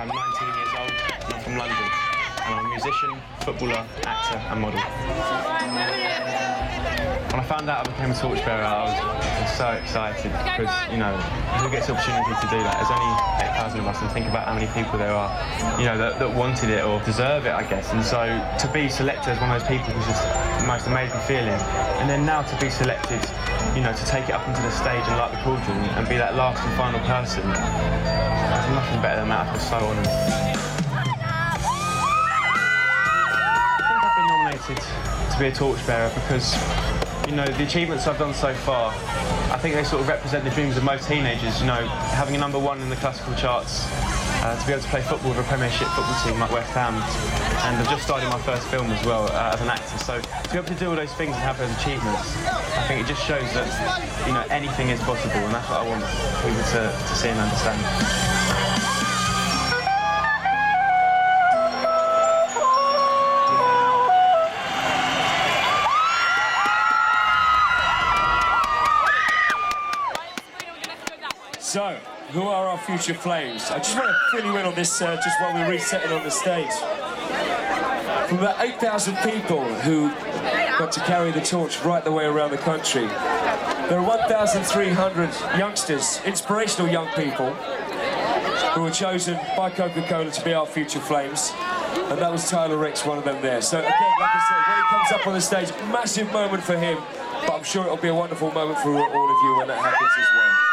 I'm 19 years old and I'm from London. And I'm a musician, footballer, actor and model. When I found out I became a torchbearer, I was so excited because, you know, who gets the opportunity to do that? There's only 8,000 of us and think about how many people there are, you know, that, that wanted it or deserve it, I guess. And so to be selected as one of those people was just the most amazing feeling. And then now to be selected, you know, to take it up onto the stage and light the cauldron and be that last and final person nothing better than that. I feel so honoured. I think I've been nominated to be a torchbearer because, you know, the achievements I've done so far, I think they sort of represent the dreams of most teenagers. You know, having a number one in the classical charts, uh, to be able to play football with a Premiership football team like West Ham, and I've just started my first film as well uh, as an actor. So to be able to do all those things and have those achievements, I think it just shows that, you know, anything is possible, and that's what I want people to, to see and understand. So, who are our future flames? I just want to fill you in on this uh, just while we're resetting on the stage. From about 8,000 people who got to carry the torch right the way around the country, there are 1,300 youngsters, inspirational young people, who were chosen by Coca-Cola to be our future flames. And that was Tyler Rix, one of them there. So again, like I said, when he comes up on the stage, massive moment for him, but I'm sure it'll be a wonderful moment for all of you when that happens as well.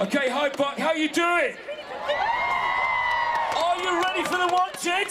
Okay, hi Buck, how you doing? Are you ready for the wanted?